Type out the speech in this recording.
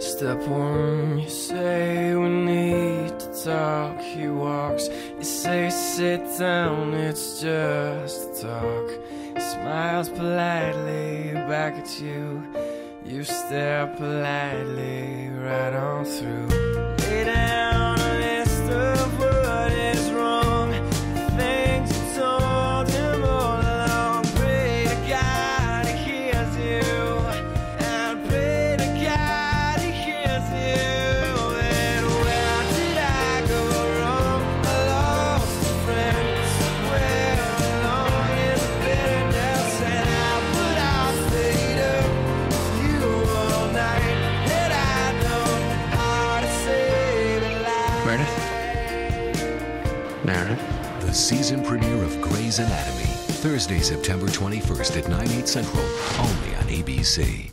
Step one, you say we need to talk. He walks, you say sit down, it's just a talk. He smiles politely back at you. You stare politely right on through. Meredith? Meredith? The season premiere of Grey's Anatomy, Thursday, September 21st at 9, 8 central, only on ABC.